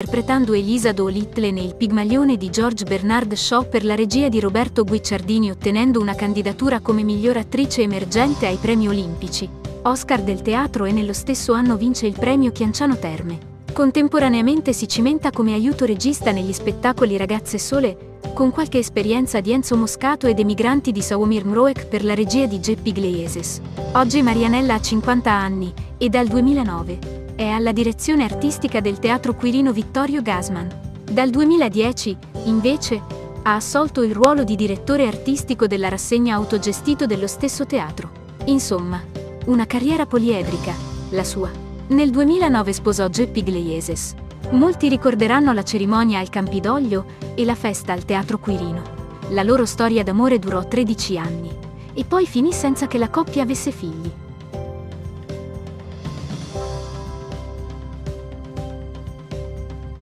interpretando Elisa Dolittle nel Pigmalione di George Bernard Shaw per la regia di Roberto Guicciardini ottenendo una candidatura come miglior attrice emergente ai premi olimpici, Oscar del teatro e nello stesso anno vince il premio Chianciano Terme. Contemporaneamente si cimenta come aiuto regista negli spettacoli Ragazze Sole, con qualche esperienza di Enzo Moscato ed Emigranti di Sawomir Mroek per la regia di Geppi Gleieses. Oggi Marianella ha 50 anni e dal 2009 è alla direzione artistica del Teatro Quirino Vittorio Gasman. Dal 2010, invece, ha assolto il ruolo di direttore artistico della rassegna autogestito dello stesso teatro. Insomma, una carriera poliedrica, la sua. Nel 2009 sposò Geppi Gleieses. Molti ricorderanno la cerimonia al Campidoglio e la festa al Teatro Quirino. La loro storia d'amore durò 13 anni e poi finì senza che la coppia avesse figli.